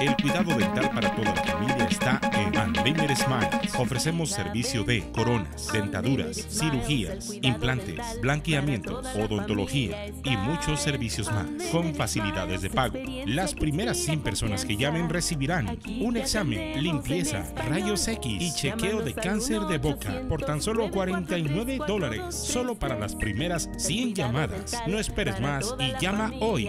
El cuidado dental para toda la familia está en Unlimited Smiles. Ofrecemos servicio de coronas, dentaduras, cirugías, implantes, blanqueamientos, odontología y muchos servicios más. Con facilidades de pago. Las primeras 100 personas que llamen recibirán un examen, limpieza, rayos X y chequeo de cáncer de boca por tan solo 49 dólares. Solo para las primeras 100 llamadas. No esperes más y llama hoy